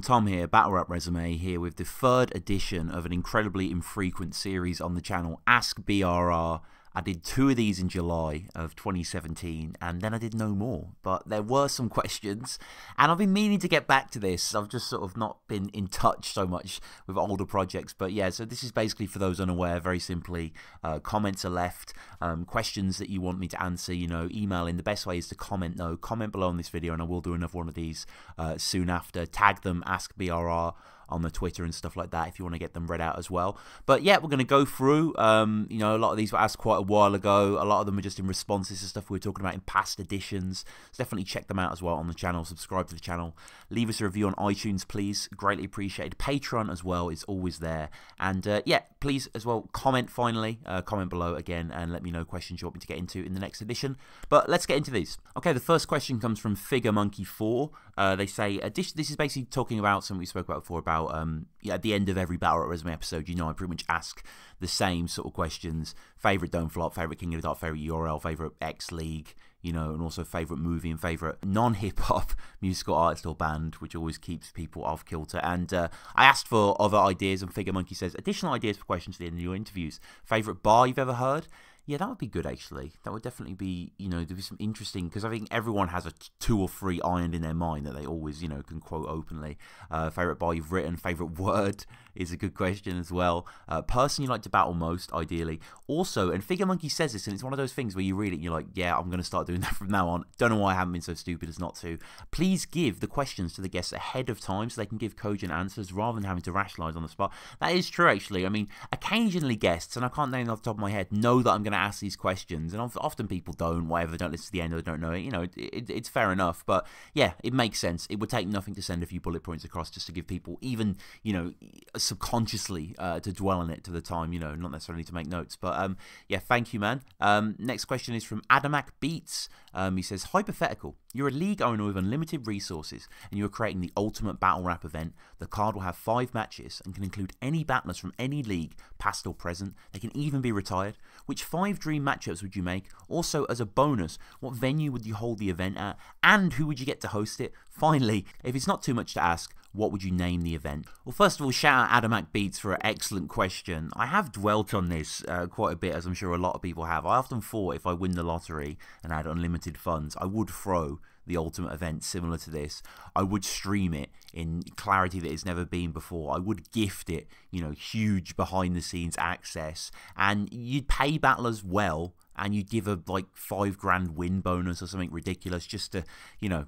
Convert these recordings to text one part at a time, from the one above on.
everyone, Tom here, Battle Rap Resume here with the third edition of an incredibly infrequent series on the channel, Ask BRR. I did two of these in July of 2017 and then I did no more. But there were some questions and I've been meaning to get back to this. I've just sort of not been in touch so much with older projects. But yeah, so this is basically for those unaware, very simply, uh, comments are left, um, questions that you want me to answer, you know, email in. The best way is to comment, though. comment below on this video and I will do another one of these uh, soon after. Tag them, ask BRR on the Twitter and stuff like that if you want to get them read out as well. But yeah, we're going to go through. Um, you know, a lot of these were asked quite a while ago. A lot of them are just in responses to stuff we were talking about in past editions. So definitely check them out as well on the channel. Subscribe to the channel. Leave us a review on iTunes, please. Greatly appreciated. Patreon as well is always there. And uh, yeah, please as well comment finally. Uh, comment below again and let me know questions you want me to get into in the next edition. But let's get into these. Okay, the first question comes from Figure Monkey 4. Uh, they say, this is basically talking about something we spoke about before about um, yeah, at the end of every Battle Resume episode, you know, I pretty much ask the same sort of questions: favorite Don't Flop, favorite King of the Dot, favorite URL, favorite X League, you know, and also favorite movie and favorite non-hip hop musical artist or band, which always keeps people off kilter. And uh, I asked for other ideas, and Figure Monkey says additional ideas for questions for the end of your interviews. Favorite bar you've ever heard? Yeah, that would be good actually. That would definitely be, you know, there'd be some interesting because I think everyone has a two or three ironed in their mind that they always, you know, can quote openly. Uh, favorite bar you've written, favorite word is a good question as well. Uh, person you like to battle most, ideally. Also, and Figure Monkey says this, and it's one of those things where you read it and you're like, yeah, I'm going to start doing that from now on. Don't know why I haven't been so stupid as not to. Please give the questions to the guests ahead of time so they can give cogent answers rather than having to rationalize on the spot. That is true, actually. I mean, occasionally guests, and I can't name off the top of my head, know that I'm going to ask these questions, and often people don't, whatever, don't listen to the end or don't know it. You know, it, it, it's fair enough, but yeah, it makes sense. It would take nothing to send a few bullet points across just to give people even, you know, subconsciously uh, to dwell on it to the time, you know, not necessarily to make notes. But um, yeah, thank you, man. Um, next question is from Adamac Beats. Um, he says, hypothetical. You're a league owner with unlimited resources, and you are creating the ultimate battle rap event. The card will have five matches and can include any battlers from any league, past or present. They can even be retired. Which five dream matchups would you make? Also, as a bonus, what venue would you hold the event at? And who would you get to host it? Finally, if it's not too much to ask, what would you name the event? Well, first of all, shout out Adamak Beats for an excellent question. I have dwelt on this uh, quite a bit, as I'm sure a lot of people have. I often thought if I win the lottery and had unlimited funds, I would throw the ultimate event similar to this. I would stream it in clarity that it's never been before. I would gift it, you know, huge behind the scenes access, and you'd pay battlers well and you give a like five grand win bonus or something ridiculous just to, you know,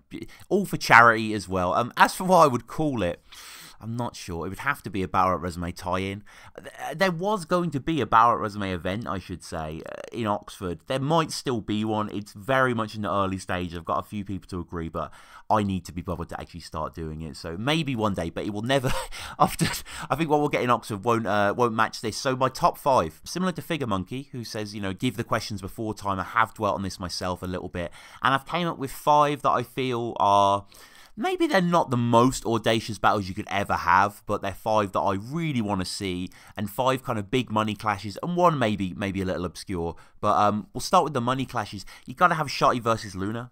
all for charity as well. Um, as for what I would call it, I'm not sure. It would have to be a Battle Rap Resume tie-in. There was going to be a Battle Rap Resume event, I should say, uh, in Oxford. There might still be one. It's very much in the early stage. I've got a few people to agree, but I need to be bothered to actually start doing it. So maybe one day, but it will never. After I think what we'll get in Oxford won't uh, won't match this. So my top five, similar to Figure Monkey, who says you know give the questions before time. I have dwelt on this myself a little bit, and I've came up with five that I feel are maybe they're not the most audacious battles you could ever have, but they're five that I really want to see, and five kind of big money clashes, and one maybe maybe a little obscure. But um, we'll start with the money clashes. You got to have Shotty versus Luna.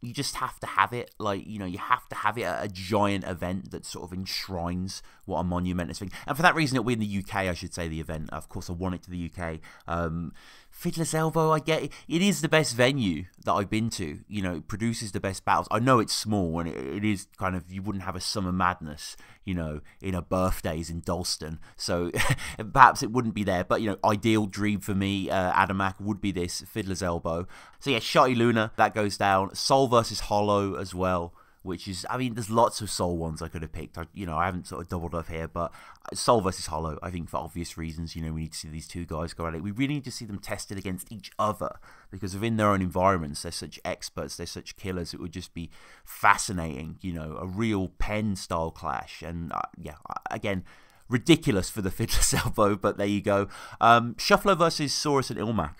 You just have to have it, like you know, you have to have it at a giant event that sort of enshrines what a monumentous thing. And for that reason, it'll be in the UK, I should say. The event, of course, I want it to the UK. Um, Fiddler's Elbow, I get it. It is the best venue that I've been to. You know, it produces the best battles. I know it's small and it, it is kind of, you wouldn't have a Summer Madness, you know, in a birthdays in Dalston. So perhaps it wouldn't be there. But, you know, ideal dream for me, uh, would be this Fiddler's Elbow. So, yeah, Shotty Luna, that goes down. Soul versus Hollow as well which is, I mean, there's lots of Soul ones I could have picked. I, you know, I haven't sort of doubled up here, but Soul versus Hollow, I think for obvious reasons, you know, we need to see these two guys go at it. We really need to see them tested against each other because within their own environments, they're such experts, they're such killers. It would just be fascinating, you know, a real pen style clash. And uh, yeah, again, ridiculous for the Fiddler's Elbow, but there you go. Um, Shuffler versus Saurus and Ilmac.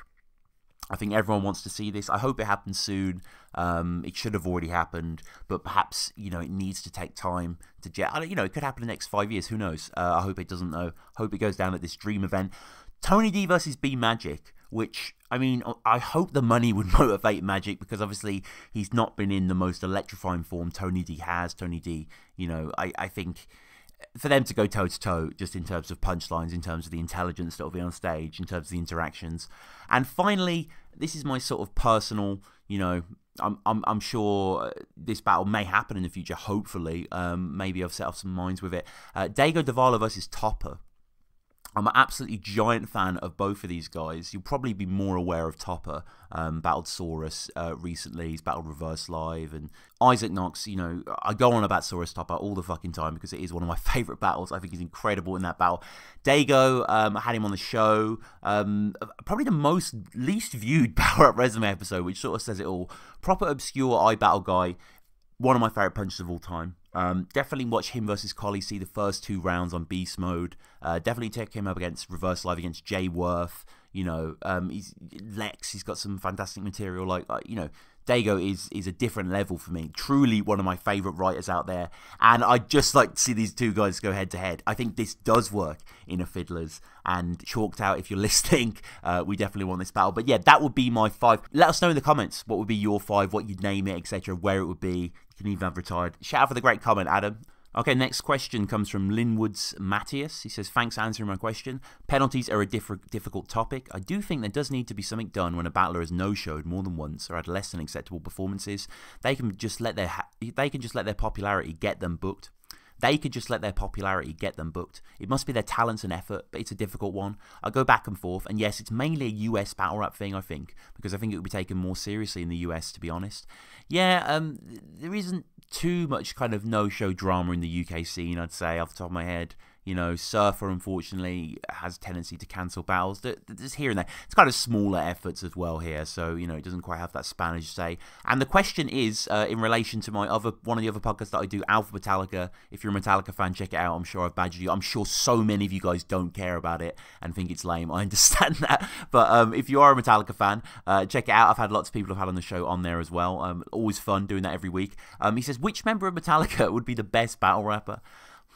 I think everyone wants to see this. I hope it happens soon. Um, it should have already happened, but perhaps you know it needs to take time to jet. You know, it could happen in the next five years. Who knows? Uh, I hope it doesn't. Though. Hope it goes down at this dream event. Tony D versus B Magic. which I mean, I hope the money would motivate Magic because obviously he's not been in the most electrifying form Tony D has. Tony D, you know, I, I think for them to go toe to toe, just in terms of punchlines, in terms of the intelligence that will be on stage, in terms of the interactions. And finally, this is my sort of personal, you know, I'm, I'm, I'm sure this battle may happen in the future, hopefully. Um, maybe I've set off some minds with it. Uh, Dago Davala versus Topper. I'm an absolutely giant fan of both of these guys. You'll probably be more aware of Topper. Um, battled Saurus uh, recently. He's battled Reverse Live and Isaac Knox. You know, I go on about Saurus Topper all the fucking time because it is one of my favorite battles. I think he's incredible in that battle. Dago, um, I had him on the show. Um, probably the most least viewed Battle Rap Resume episode, which sort of says it all. Proper obscure eye battle guy. One of my favorite punches of all time. Um, definitely watch him versus Collie see the first two rounds on beast mode. Uh, definitely take him up against Reverse Live against Jay Worth. You know, um, he's Lex. He's got some fantastic material. Like uh, you know, Dago is is a different level for me. Truly one of my favorite writers out there, and I just like to see these two guys go head to head. I think this does work in a fiddlers and chalked out. If you're listening, uh, we definitely want this battle. But yeah, that would be my five. Let us know in the comments what would be your five, what you'd name it, etc., where it would be. You can even have retired. Shout out for the great comment, Adam. Okay, next question comes from Linwoods Matthias. He says, Thanks for answering my question. Penalties are a diff- difficult topic. I do think there does need to be something done when a battler has no-showed more than once or had less than acceptable performances. They can just let their they can just let their popularity get them booked. They could just let their popularity get them booked. It must be their talents and effort, but it's a difficult one. I go back and forth, and yes, it's mainly a US battle rap thing, I think, because I think it would be taken more seriously in the US, to be honest. Yeah, um, there isn't too much kind of no-show drama in the UK scene, I'd say, off the top of my head. You know, Surfer unfortunately has a tendency to cancel battles. Just here and there. It's kind of smaller efforts as well here, so you know it doesn't quite have that span as you say. And the question is, uh, in relation to my other one of the other podcasts that I do, Alpha Metallica. If you're a Metallica fan, check it out. I'm sure I've badgered you. I'm sure so many of you guys don't care about it and think it's lame. I understand that, but um, if you are a Metallica fan, uh, check it out. I've had lots of people have had on the show on there as well. Um, always fun doing that every week. Um, he says, which member of Metallica would be the best battle rapper?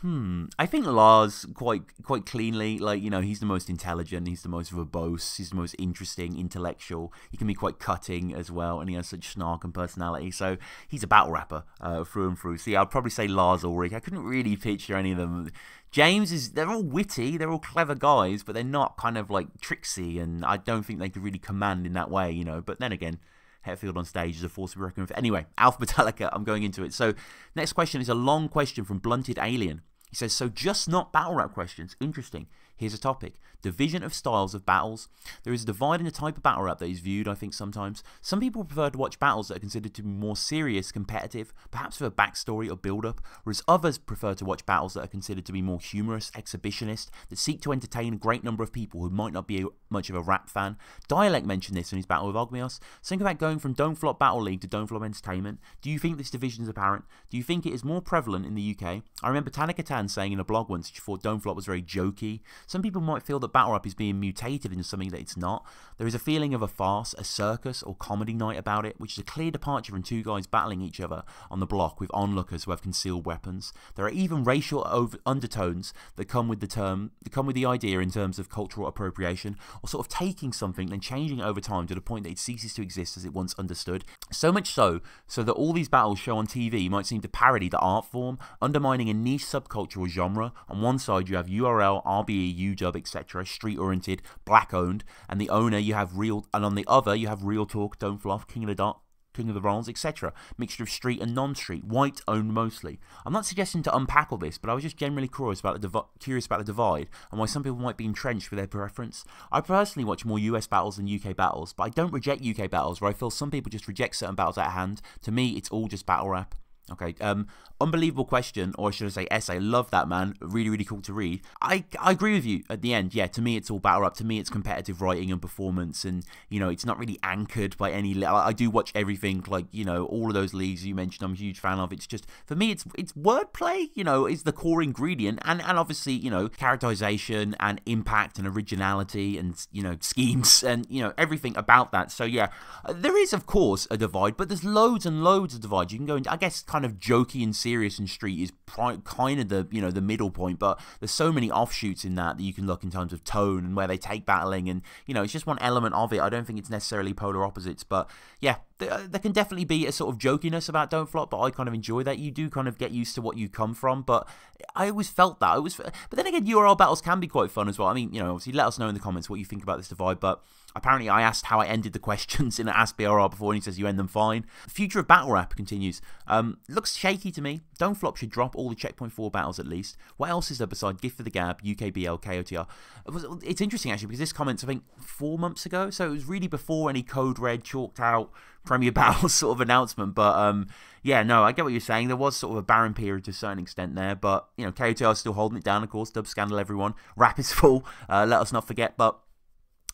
Hmm. I think Lars quite quite cleanly, like you know, he's the most intelligent, he's the most verbose, he's the most interesting, intellectual. He can be quite cutting as well, and he has such snark and personality. So he's a battle rapper uh, through and through. See, I'd probably say Lars Ulrich. I couldn't really picture any of them. James is they're all witty, they're all clever guys, but they're not kind of like tricksy, and I don't think they could really command in that way, you know. But then again. Hetfield on stage is a force to be reckoned with. Anyway, Alpha Metallica, I'm going into it. So, next question is a long question from Blunted Alien. He says, so just not battle rap questions. Interesting. Here's a topic division of styles of battles. There is a divide in the type of battle rap that is viewed, I think, sometimes. Some people prefer to watch battles that are considered to be more serious, competitive, perhaps with a backstory or build up, whereas others prefer to watch battles that are considered to be more humorous, exhibitionist, that seek to entertain a great number of people who might not be much of a rap fan. Dialect mentioned this in his battle with Ogmios. Think about going from Don't Flop Battle League to Don't Flop Entertainment. Do you think this division is apparent? Do you think it is more prevalent in the UK? I remember Tanakatan saying in a blog once she thought Don't Flop was very jokey. Some people might feel that battle rap is being mutated into something that it's not. There is a feeling of a farce, a circus, or comedy night about it, which is a clear departure from two guys battling each other on the block with onlookers who have concealed weapons. There are even racial undertones that come with the term, that come with the idea in terms of cultural appropriation, or sort of taking something and changing it over time to the point that it ceases to exist as it once understood. So much so, so that all these battles show on TV might seem to parody the art form, undermining a niche subcultural genre. On one side, you have URL, RBE, UW, etc., street oriented, black owned, and the owner you have real, and on the other you have Real Talk, Don't Flop, King of the Dot, King of the Ronalds, etc. Mixture of street and non-street, white owned mostly. I'm not suggesting to unpack all this, but I was just generally curious about the curious about the divide and why some people might be entrenched with their preference. I personally watch more US battles than UK battles, but I don't reject UK battles where I feel some people just reject certain battles at hand. To me, it's all just battle rap. Okay, um, unbelievable question, or should I say essay. Love that man. Really, really cool to read. I, I agree with you at the end. Yeah, to me, it's all battle up. To me, it's competitive writing and performance, and you know, it's not really anchored by any. I do watch everything, like you know, all of those leagues you mentioned. I'm a huge fan of. It's just for me, it's it's wordplay. You know, is the core ingredient, and and obviously, you know, characterization and impact and originality, and you know, schemes and you know everything about that. So yeah, there is of course a divide, but there's loads and loads of divides. You can go into, I guess. Kind kind of jokey and serious and street is kind of the you know the middle point, but there's so many offshoots in that that you can look in terms of tone and where they take battling, and you know it's just one element of it. I don't think it's necessarily polar opposites, but yeah, there, uh, there can definitely be a sort of jokiness about Don't Flop, but I kind of enjoy that. You do kind of get used to what you come from, but I always felt that. I was, but then again, URL battles can be quite fun as well. I mean, you know, obviously, let us know in the comments what you think about this divide, but Apparently, I asked how I ended the questions in Ask BRR before, and he says you end them fine. The future of battle rap continues. Um, looks shaky to me. Don't Flop should drop all the checkpoint four battles at least. What else is there beside Gift of the Gab, UKBL, KOTR? It was, it's interesting actually because this comment's I think four months ago, so it was really before any code red chalked out Premier Battles sort of announcement. But um, yeah, no, I get what you're saying. There was sort of a barren period to a certain extent there, but you know, KOTR is still holding it down, of course. Dub scandal, everyone. Rap is full. Uh, let us not forget, but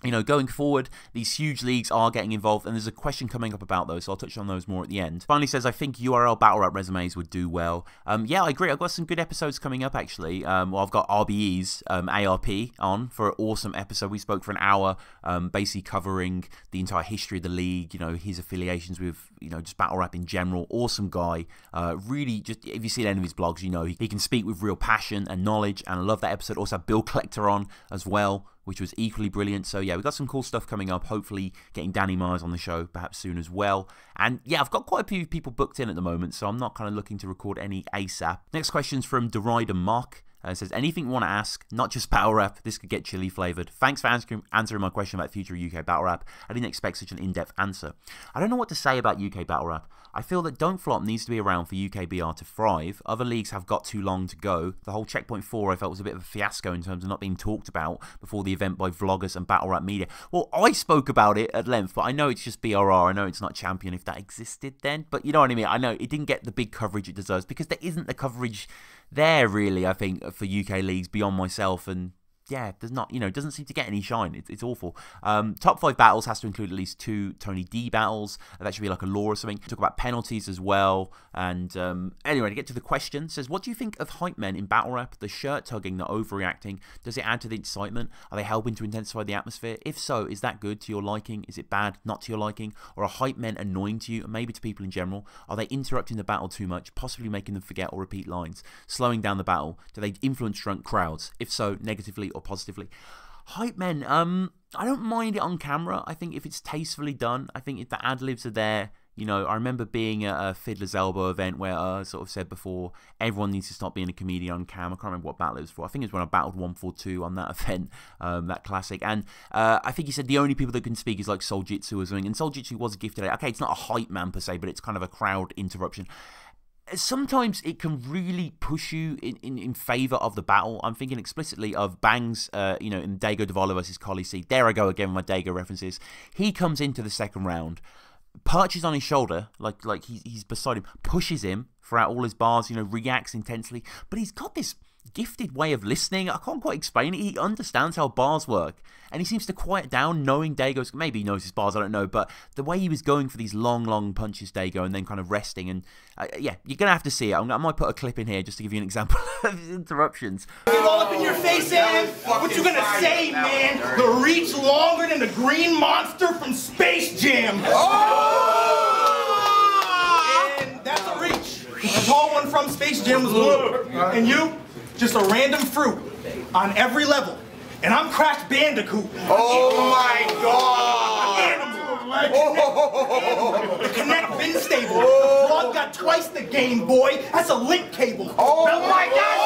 you know, going forward, these huge leagues are getting involved, and there's a question coming up about those, so I'll touch on those more at the end. Finally says, I think URL battle rap resumes would do well. Um, yeah, I agree. I've got some good episodes coming up, actually. Um, well, I've got RBE's um, ARP on for an awesome episode. We spoke for an hour, um, basically covering the entire history of the league, you know, his affiliations with, you know, just battle rap in general. Awesome guy. Uh, really, just if you see any of his blogs, you know, he, he can speak with real passion and knowledge, and I love that episode. Also, Bill Collector on as well which was equally brilliant. So yeah, we've got some cool stuff coming up. Hopefully, getting Danny Myers on the show perhaps soon as well. And yeah, I've got quite a few people booked in at the moment, so I'm not kind of looking to record any ASAP. Next question's from Derida Mark. It says, anything you want to ask, not just battle rap, this could get chili flavoured. Thanks for answering, my question about future UK battle rap. I didn't expect such an in depth answer. I don't know what to say about UK battle rap. I feel that Don't Flop needs to be around for UKBR to thrive. Other leagues have got too long to go. The whole Checkpoint 4 I felt was a bit of a fiasco in terms of not being talked about before the event by vloggers and battle rap media. Well, I spoke about it at length, but I know it's just BRR. I know it's not Champion if that existed then. But you know what I mean? I know it didn't get the big coverage it deserves because there isn't the coverage there really, I think, for UK leagues beyond myself and yeah, there's not, you know, doesn't seem to get any shine. It's, it's awful. Um, top five battles has to include at least two Tony D battles. That should be like a law or something. Talk about penalties as well. And um, anyway, to get to the question, says, what do you think of hype men in battle rap? The shirt tugging, the overreacting. Does it add to the excitement? Are they helping to intensify the atmosphere? If so, is that good to your liking? Is it bad, not to your liking? Or are hype men annoying to you, maybe to people in general? Are they interrupting the battle too much, possibly making them forget or repeat lines, slowing down the battle? Do they influence drunk crowds? If so, negatively or positively. Hype men, um, I don't mind it on camera. I think if it's tastefully done, I think if the ad libs are there, you know, I remember being at a Fiddler's Elbow event where I sort of said before, everyone needs to stop being a comedian on cam. I can't remember what battle it was for. I think it was when I battled 142 on that event, um, that classic. And uh, I think he said the only people that can speak is like Soul Jitsu or something. And Soul Jitsu was gifted. Okay, it's not a hype man per se, but it's kind of a crowd interruption sometimes it can really push you in, in, in favor of the battle. I'm thinking explicitly of Bangs, uh, you know, in Dago Duvalo versus Collie. There I go again with my Dago references. He comes into the second round, perches on his shoulder, like like he's, he's beside him, pushes him throughout all his bars, you know, reacts intensely. But he's got this gifted way of listening. I can't quite explain it. He understands how bars work, and he seems to quiet down, knowing Dago's maybe he knows his bars. I don't know, but the way he was going for these long, long punches, Dago, and then kind of resting, and uh, yeah, you're gonna have to see it. I'm, i might put a clip in here just to give you an example of his interruptions. Get all up in your face, Ed. What you gonna say, man? The reach longer than the green monster from Space Jam. Oh! And that's a reach. The tall one from Space Jam was blue, and you just a random fruit on every level. And I'm Crash Bandicoot. Oh my god! Oh. The Kinect bin stable. The frog got twice the game, boy. That's a link cable. Oh, oh my god,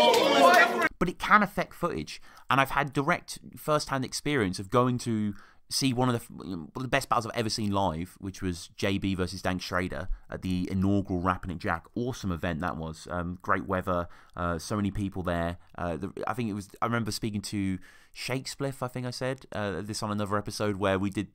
oh. But it can affect footage. And I've had direct first-hand experience of going to see one of the one of the best battles I've ever seen live, which was JB versus Dank Schrader at the inaugural Rapping It Jack. Awesome event that was. Um, great weather, uh, so many people there. Uh, the, I think it was. I remember speaking to Shakespliff, I think I said uh, this on another episode where we did.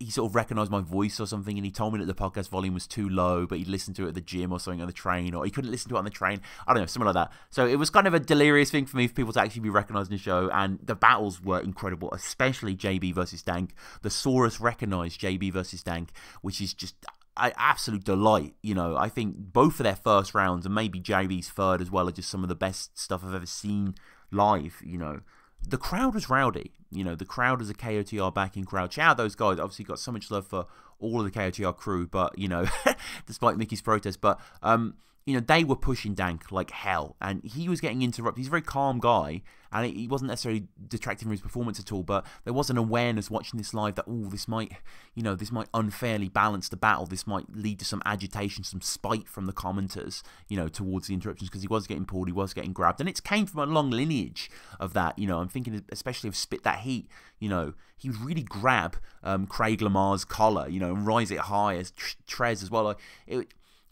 He sort of recognised my voice or something, and he told me that the podcast volume was too low, but he listened to it at the gym or something on the train, or he couldn't listen to it on the train. I don't know, something like that. So it was kind of a delirious thing for me for people to actually be recognising the show, and the battles were incredible, especially JB versus Dank. The Saurus recognised JB versus Dank, which is just an absolute delight. You know, I think both of their first rounds and maybe JB's third as well are just some of the best stuff I've ever seen live. You know, the crowd was rowdy. You know, the crowd was a KOTR backing crowd. Shout out those guys. Obviously, got so much love for all of the KOTR crew, but you know, despite Mickey's protest, but um, you know, they were pushing Dank like hell, and he was getting interrupted. He's a very calm guy, and he wasn't necessarily detracting from his performance at all. But there was an awareness watching this live that oh, this might, you know, this might unfairly balance the battle. This might lead to some agitation, some spite from the commenters, you know, towards the interruptions because he was getting pulled, he was getting grabbed, and it came from a long lineage of that. You know, I'm thinking especially of Spit That Heat. You know, he would really grab um, Craig Lamar's collar, you know, and rise it high as Trez as well. Like it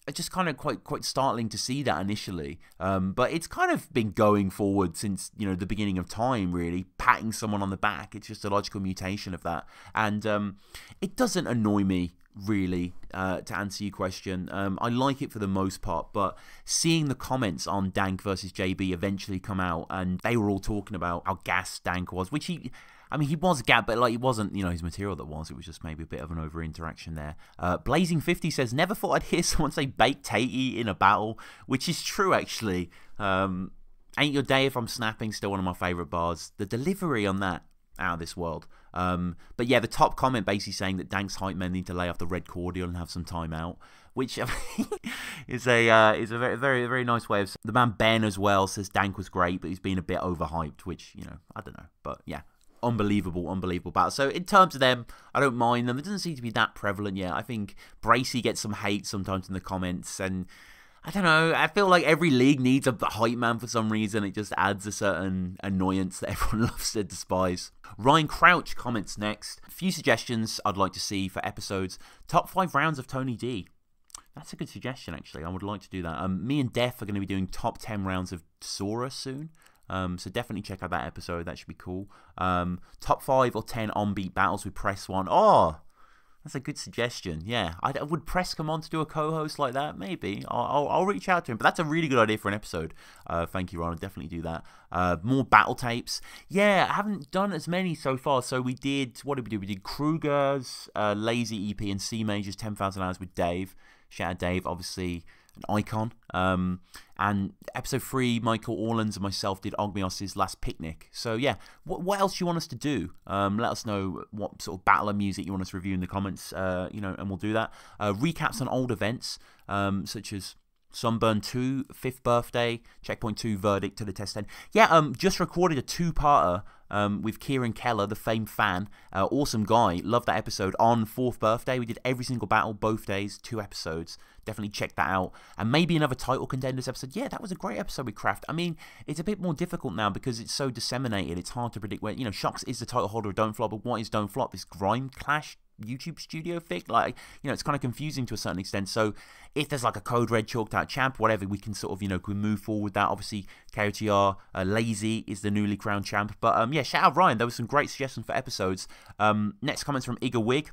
it's just kind of quite quite startling to see that initially. Um, but it's kind of been going forward since you know the beginning of time. Really, patting someone on the back. It's just a logical mutation of that, and um, it doesn't annoy me really uh, to answer your question. Um, I like it for the most part, but seeing the comments on Dank versus JB eventually come out, and they were all talking about how gas Dank was, which he I mean, he was a Gab, but like he wasn't, you know, his material that was. It was just maybe a bit of an over interaction there. Uh, Blazing Fifty says, "Never thought I'd hear someone say baked tatey in a battle," which is true actually. Um, Ain't your day if I'm snapping. Still one of my favorite bars. The delivery on that out of this world. Um, but yeah, the top comment basically saying that Dank's hype men need to lay off the red cordial and have some time out, which is a uh, is a very very very nice way of. The man Ben as well says Dank was great, but he's been a bit overhyped, which you know I don't know, but yeah, unbelievable, unbelievable battle. So in terms of them, I don't mind them. It doesn't seem to be that prevalent yet. I think Bracy gets some hate sometimes in the comments, and I don't know. I feel like every league needs a hype man for some reason. It just adds a certain annoyance that everyone loves to despise. Ryan Crouch comments next. A few suggestions I'd like to see for episodes. Top five rounds of Tony D. That's a good suggestion, actually. I would like to do that. Um, me and Def are going to be doing top 10 rounds of Sora soon. Um, so definitely check out that episode. That should be cool. Um, top five or ten on beat battles with Press One. Oh, that's a good suggestion. Yeah, I, would Press come on to do a co-host like that? Maybe. I'll, I'll, I'll, reach out to him. But that's a really good idea for an episode. Uh, thank you, Ron. I'll definitely do that. Uh, more battle tapes. Yeah, I haven't done as many so far. So we did. What did we do? We did Kruger's uh, Lazy EP and C Major's 10,000 Hours with Dave. Shout out Dave, obviously an icon. Um, and episode three, Michael Orlands and myself did Ogmios's last picnic. So yeah, what, what else do you want us to do? Um, let us know what sort of battle of music you want us to review in the comments. Uh, you know, and we'll do that. Uh, recaps on old events, um, such as Sunburn 2, fifth birthday, Checkpoint 2, Verdict to the Test 10. Yeah, um, just recorded a two-parter um, with Kieran Keller, the famed fan. Uh, awesome guy. Love that episode. On fourth birthday, we did every single battle, both days, two episodes. Definitely check that out. And maybe another title contenders episode. Yeah, that was a great episode with Craft. I mean, it's a bit more difficult now because it's so disseminated. It's hard to predict where, you know, Shox is the title holder of Don't Flop, but what is Don't Flop? This grime clash YouTube studio fic. Like, you know, it's kind of confusing to a certain extent. So if there's like a code red chalked out champ, whatever, we can sort of, you know, can move forward with that. Obviously, KOTR uh, Lazy is the newly crowned champ. But um, yeah, shout out Ryan. There was some great suggestions for episodes. Um, next comments from Igor Wig.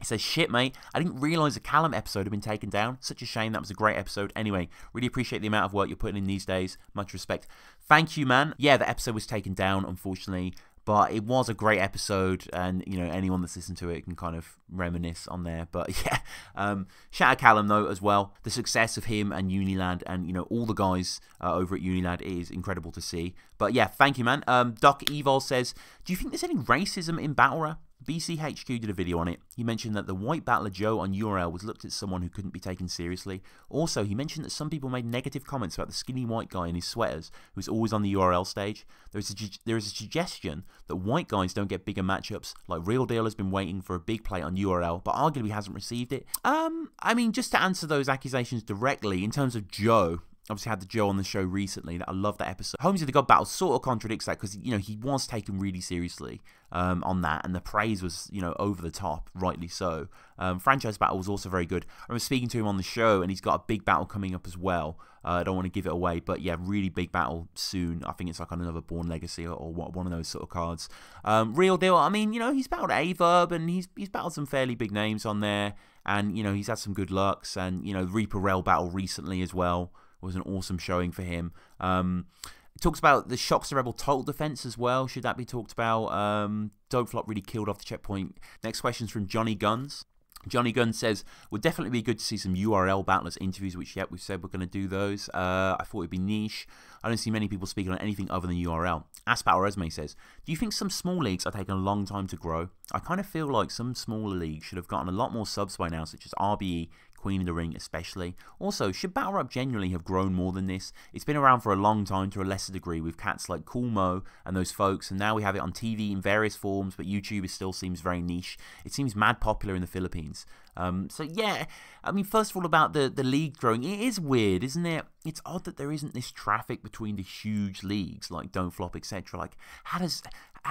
He says, shit, mate. I didn't realise the Callum episode had been taken down. Such a shame. That was a great episode. Anyway, really appreciate the amount of work you're putting in these days. Much respect. Thank you, man. Yeah, the episode was taken down, unfortunately. But it was a great episode, and you know anyone that's listened to it can kind of reminisce on there. But yeah, um, shout out Callum though as well. The success of him and Unilad, and you know all the guys uh, over at Unilad is incredible to see. But yeah, thank you, man. Um, Doc Evil says, "Do you think there's any racism in Battle Rap?" BCHQ did a video on it. He mentioned that the white battler Joe on URL was looked at someone who couldn't be taken seriously. Also, he mentioned that some people made negative comments about the skinny white guy in his sweaters who's always on the URL stage. There is a, there is a suggestion that white guys don't get bigger matchups, like Real Deal has been waiting for a big play on URL, but arguably hasn't received it. Um, I mean, just to answer those accusations directly, in terms of Joe, obviously had the Joe on the show recently. That I love that episode. Homes of the God Battle sort of contradicts that because you know he was taken really seriously um, on that, and the praise was you know over the top, rightly so. Um, franchise battle was also very good. I was speaking to him on the show, and he's got a big battle coming up as well. Uh, I don't want to give it away, but yeah, really big battle soon. I think it's like on another Born Legacy or, or one of those sort of cards. Um, real deal. I mean, you know, he's battled Averb, and he's he's battled some fairly big names on there, and you know he's had some good lucks, and you know Reaper Rail battle recently as well was an awesome showing for him. Um, it talks about the Shox the Rebel total defense as well. Should that be talked about? Um, Don't Flop really killed off the checkpoint. Next question is from Johnny Guns. Johnny Gunn says, would definitely be good to see some URL battlers interviews, which, yep, we've said we're going to do those. Uh, I thought it'd be niche. I don't see many people speaking on anything other than URL. Aspat Resume says, do you think some small leagues are taking a long time to grow? I kind of feel like some smaller leagues should have gotten a lot more subs by now, such as RBE, Queen of the Ring especially. Also, should Battle Rap genuinely have grown more than this? It's been around for a long time to a lesser degree with cats like Cool Mo and those folks, and now we have it on TV in various forms, but YouTube still seems very niche. It seems mad popular in the Philippines. Um, so yeah, I mean, first of all, about the the league growing, it is weird, isn't it? It's odd that there isn't this traffic between the huge leagues like Don't Flop, etc. Like, how does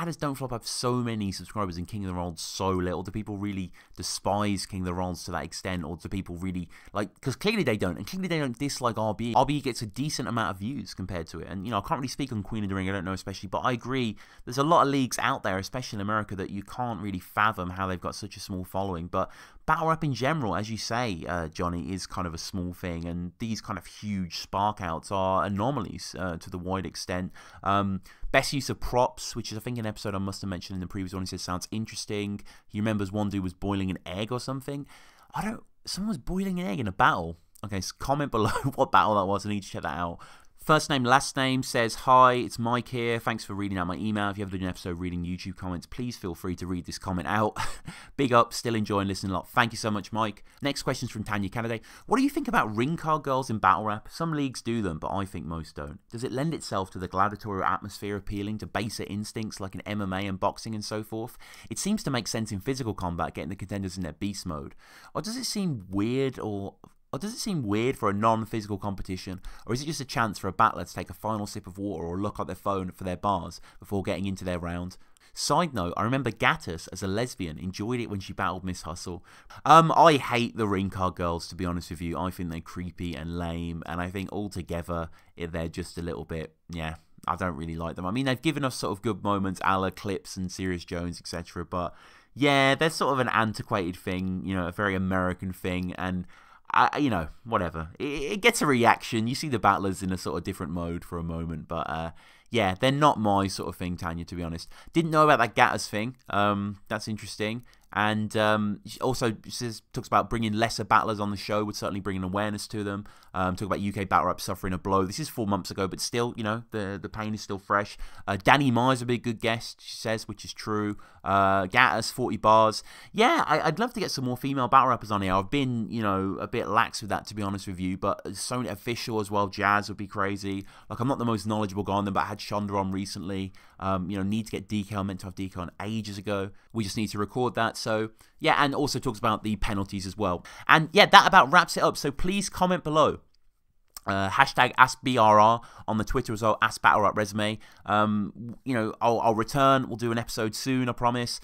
does Don't Flop have so many subscribers and King of the Ronalds so little? Do people really despise King of the Ronalds to that extent, or do people really like? Because clearly they don't, and clearly they don't dislike RBE. RBE gets a decent amount of views compared to it, and you know I can't really speak on Queen of the Ring. I don't know especially, but I agree. There's a lot of leagues out there, especially in America, that you can't really fathom how they've got such a small following. But battle rap in general, as you say, uh, Johnny, is kind of a small thing, and these kind of huge spark outs are anomalies uh, to the wide extent. Um, Best use of props, which is I think an episode I must have mentioned in the previous one. He says sounds interesting. He remembers one dude was boiling an egg or something. I don't. Someone was boiling an egg in a battle. Okay, so comment below what battle that was. I need to check that out. First name, last name says, Hi, it's Mike here. Thanks for reading out my email. If you ever do an episode reading YouTube comments, please feel free to read this comment out. Big up, still enjoying listening a lot. Thank you so much, Mike. Next question is from Tanya Kennedy. What do you think about ring card girls in battle rap? Some leagues do them, but I think most don't. Does it lend itself to the gladiatorial atmosphere appealing to baser instincts like in MMA and boxing and so forth? It seems to make sense in physical combat, getting the contenders in their beast mode. Or does it seem weird or or does it seem weird for a non physical competition? Or is it just a chance for a battler to take a final sip of water or look at their phone for their bars before getting into their round? Side note, I remember Gattus as a lesbian enjoyed it when she battled Miss Hustle. Um, I hate the ring card girls to be honest with you. I think they're creepy and lame, and I think altogether they're just a little bit, yeah. I don't really like them. I mean, they've given us sort of good moments, a la Clips and Serius Jones, etc. But yeah, they're sort of an antiquated thing, you know, a very American thing, and I, you know, whatever. It, it, gets a reaction. You see the battlers in a sort of different mode for a moment, but uh, yeah, they're not my sort of thing, Tanya. To be honest, didn't know about that Gattus thing. Um, that's interesting. And um, also says, talks about bringing lesser battlers on the show would certainly bring an awareness to them. Um, talk about UK battle rap suffering a blow. This is four months ago, but still, you know, the the pain is still fresh. Uh, Danny Myers would be a good guest, she says, which is true. Uh, Gattus, 40 bars. Yeah, I, would love to get some more female battle rappers on here. I've been, you know, a bit lax with that, to be honest with you, but Sony official as well, Jazz would be crazy. Like, I'm not the most knowledgeable guy on them, but I had Chandra on recently. Um, you know, need to get DK, meant to have DK on ages ago. We just need to record that. So, yeah, and also talks about the penalties as well. And yeah, that about wraps it up. So please comment below. Uh, hashtag AskBRR on the Twitter as well, Ask Battle Rap Resume. Um, you know, I'll, I'll return. We'll do an episode soon, I promise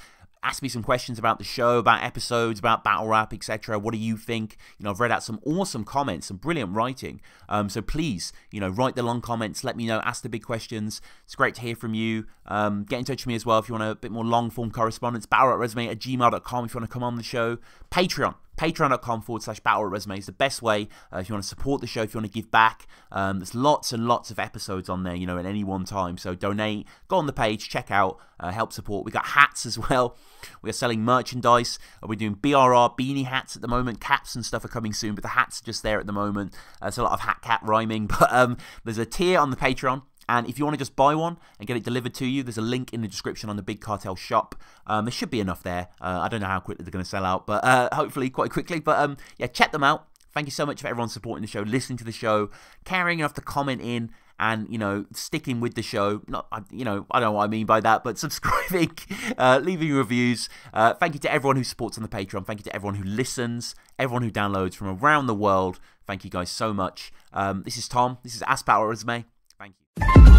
ask me some questions about the show, about episodes, about battle rap, etc. What do you think? You know, I've read out some awesome comments, some brilliant writing. Um, so please, you know, write the long comments. Let me know. Ask the big questions. It's great to hear from you. Um, get in touch with me as well if you want a bit more long form correspondence. Battlerapresume at gmail.com if you want to come on the show. Patreon patreon.com forward slash battle resume is the best way uh, if you want to support the show if you want to give back. Um, there's lots and lots of episodes on there you know at any one time. So donate go on the page check out uh, help support. We got hats as well. We are selling merchandise. Uh, we're doing brr beanie hats at the moment. Caps and stuff are coming soon but the hats are just there at the moment. Uh, a lot of hat cat rhyming but um, there's a tier on the patreon and if you want to just buy one and get it delivered to you, there's a link in the description on the Big Cartel shop. Um, there should be enough there. Uh, I don't know how quickly they're going to sell out, but uh, hopefully quite quickly. But um, yeah, check them out. Thank you so much for everyone supporting the show, listening to the show, caring enough to comment in, and you know sticking with the show. Not you know I don't know what I mean by that, but subscribing, uh, leaving reviews. Uh, thank you to everyone who supports on the Patreon. Thank you to everyone who listens, everyone who downloads from around the world. Thank you guys so much. Um, this is Tom. This is Battle Resume. Thank you.